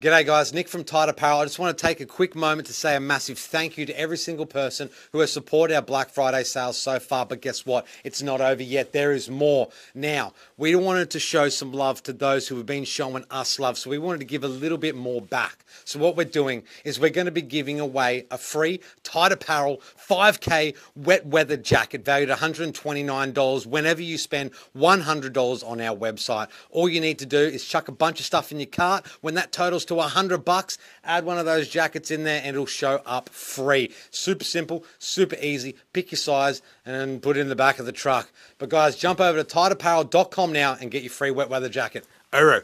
G'day guys, Nick from Tide Apparel. I just want to take a quick moment to say a massive thank you to every single person who has supported our Black Friday sales so far. But guess what? It's not over yet. There is more. Now, we wanted to show some love to those who have been showing us love. So we wanted to give a little bit more back. So what we're doing is we're going to be giving away a free Tide Apparel 5K wet weather jacket valued $129 whenever you spend $100 on our website. All you need to do is chuck a bunch of stuff in your cart. When that totals to 100 bucks, add one of those jackets in there and it'll show up free. Super simple, super easy. Pick your size and put it in the back of the truck. But guys, jump over to tideapparel.com now and get your free wet weather jacket. Uru.